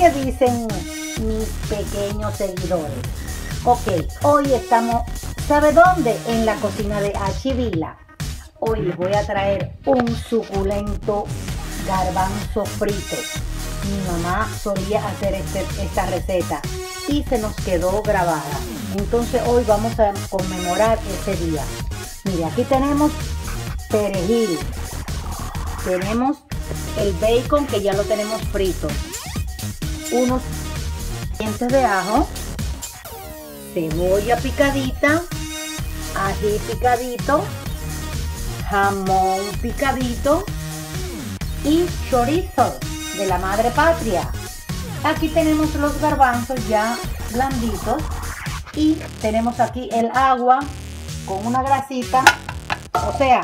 que dicen mis pequeños seguidores. Ok, hoy estamos, ¿sabe dónde? En la cocina de Achivila. Hoy les voy a traer un suculento garbanzo frito. Mi mamá solía hacer este, esta receta y se nos quedó grabada. Entonces hoy vamos a conmemorar ese día. Mire, aquí tenemos perejil. Tenemos el bacon que ya lo tenemos frito. Unos dientes de ajo. Cebolla picadita. Ají picadito. Jamón picadito. Y chorizo de la madre patria. Aquí tenemos los garbanzos ya blanditos. Y tenemos aquí el agua con una grasita o sea,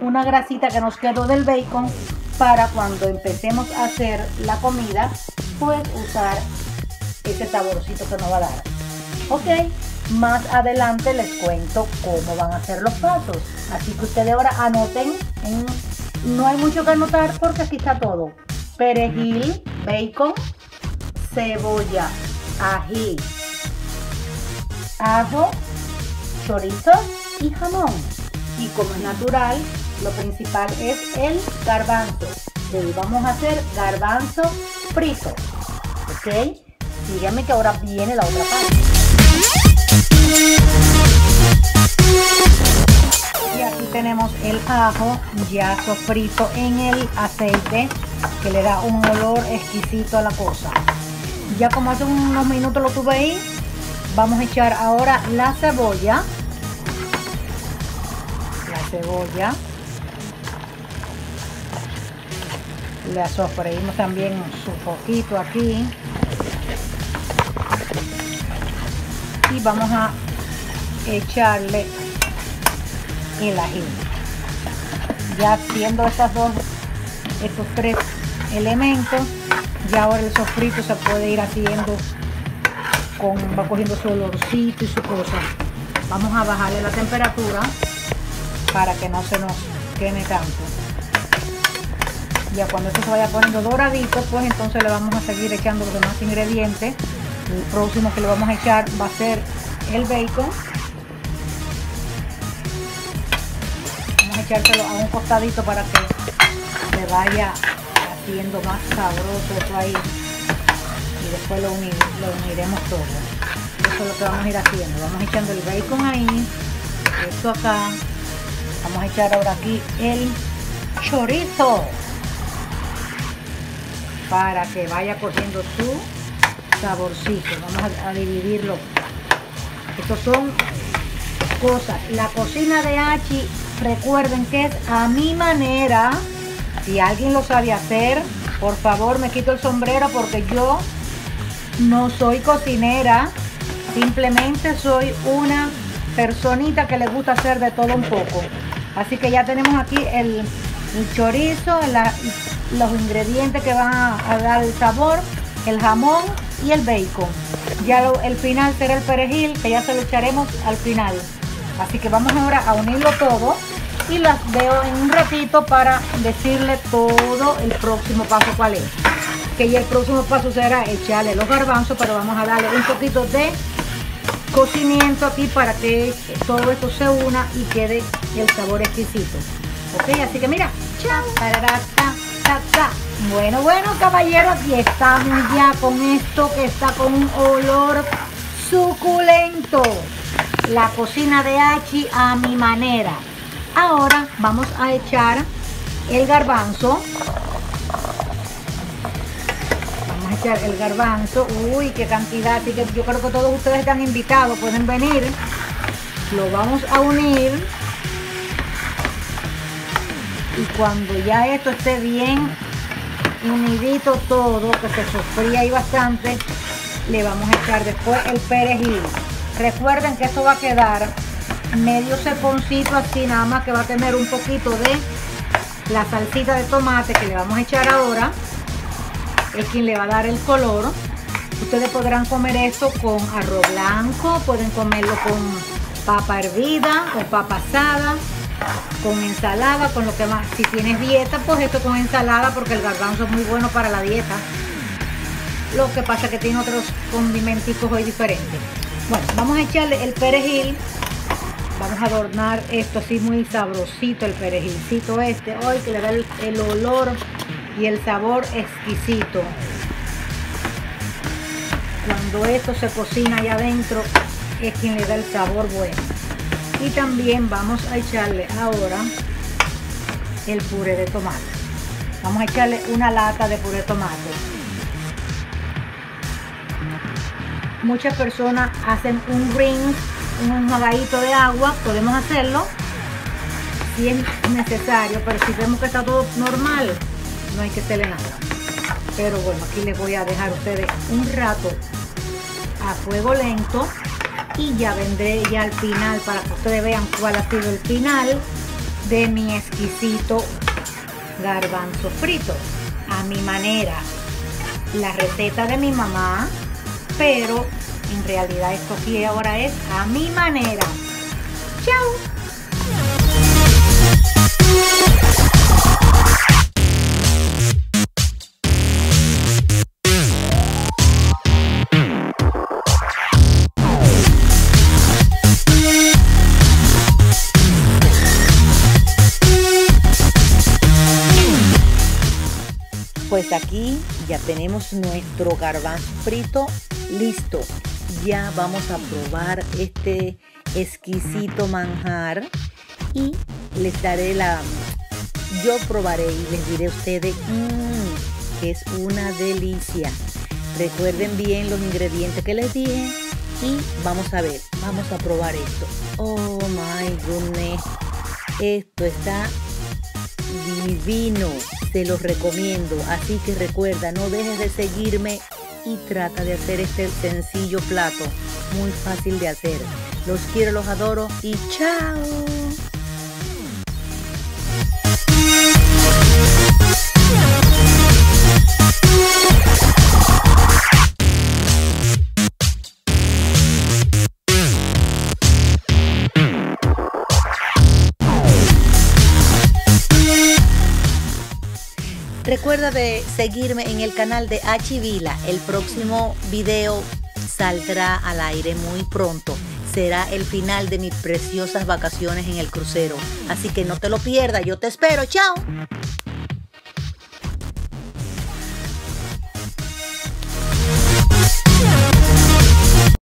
una grasita que nos quedó del bacon para cuando empecemos a hacer la comida, pues usar ese saborcito que nos va a dar. Ok, más adelante les cuento cómo van a ser los pasos. Así que ustedes ahora anoten, no hay mucho que anotar porque aquí está todo. Perejil, bacon, cebolla, ají, ajo, chorizo y jamón. Y como es natural, lo principal es el garbanzo. Y vamos a hacer garbanzo frito. ¿Ok? Síganme que ahora viene la otra parte. Y aquí tenemos el ajo ya sofrito en el aceite que le da un olor exquisito a la cosa. Ya como hace unos minutos lo tuve ahí, vamos a echar ahora la cebolla cebolla. Le sofreímos también su poquito aquí. Y vamos a echarle el ají. Ya haciendo estas dos, estos tres elementos, ya ahora el sofrito se puede ir haciendo con, va cogiendo su olorcito y su cosa. Vamos a bajarle la temperatura para que no se nos queme tanto. Ya cuando esto se vaya poniendo doradito, pues entonces le vamos a seguir echando los demás ingredientes. El próximo que le vamos a echar va a ser el bacon. Vamos a echárselo a un costadito para que se vaya haciendo más sabroso esto ahí. Y después lo, lo uniremos todo. Eso es lo que vamos a ir haciendo. Vamos echando el bacon ahí. Esto acá Vamos a echar ahora aquí el chorizo para que vaya cogiendo su saborcito. Vamos a, dividirlo. Estos son cosas. La cocina de Hachi, recuerden que es a mi manera. Si alguien lo sabe hacer, por favor me quito el sombrero porque yo no soy cocinera. Simplemente soy una personita que le gusta hacer de todo un poco. Así que ya tenemos aquí el, chorizo, los ingredientes que van a, dar el sabor, el jamón y el bacon. Ya el final será el perejil, que ya se lo echaremos al final. Así que vamos ahora a unirlo todo y las veo en un ratito para decirle todo el próximo paso cuál es. Que ya el próximo paso será echarle los garbanzos, pero vamos a darle un poquito de cocimiento aquí para que todo esto se una y quede el sabor exquisito. Ok, así que mira, chao. Bueno, bueno, caballeros, aquí estamos ya con esto que está con un olor suculento. La cocina de Hachi a mi manera. Ahora vamos a echar el garbanzo echar el garbanzo. Uy, qué cantidad. Así que yo creo que todos ustedes están invitados, pueden venir. Lo vamos a unir. Y cuando ya esto esté bien unidito todo, que se sofría ahí bastante, le vamos a echar después el perejil. Recuerden que esto va a quedar medio seconcito así, nada más que va a tener un poquito de la salsita de tomate que le vamos a echar ahora es quien le va a dar el color. Ustedes podrán comer esto con arroz blanco, pueden comerlo con papa hervida o papa asada, con ensalada, con lo que más. Si tienes dieta, pues esto con ensalada porque el garbanzo es muy bueno para la dieta. Lo que pasa que tiene otros condimenticos hoy diferentes. Bueno, vamos a echarle el perejil. Vamos a adornar esto así muy sabrosito, el perejilcito este. Hoy que le da el, el olor y el sabor exquisito. Cuando esto se cocina allá adentro es quien le da el sabor bueno. Y también vamos a echarle ahora el puré de tomate. Vamos a echarle una lata de puré de tomate. Muchas personas hacen un ring, un enjuagadito de agua, podemos hacerlo si es necesario, pero si vemos que está todo normal, no hay que hacerle nada. Pero bueno, aquí les voy a dejar a ustedes un rato a fuego lento y ya vendré ya al final para que ustedes vean cuál ha sido el final de mi exquisito garbanzo frito. A mi manera la receta de mi mamá pero en realidad esto aquí ahora es a mi manera. Chao Aquí ya tenemos nuestro garbanzo frito listo. Ya vamos a probar este exquisito manjar y les daré la... Yo probaré y les diré a ustedes mmm, que es una delicia. Recuerden bien los ingredientes que les dije y vamos a ver, vamos a probar esto. Oh my goodness, esto está divino, te los recomiendo. Así que recuerda, no dejes de seguirme y trata de hacer este sencillo plato, muy fácil de hacer. Los quiero, los adoro y chao. Recuerda de seguirme en el canal de Vila. El próximo video saldrá al aire muy pronto. Será el final de mis preciosas vacaciones en el crucero. Así que no te lo pierdas. Yo te espero. Chao.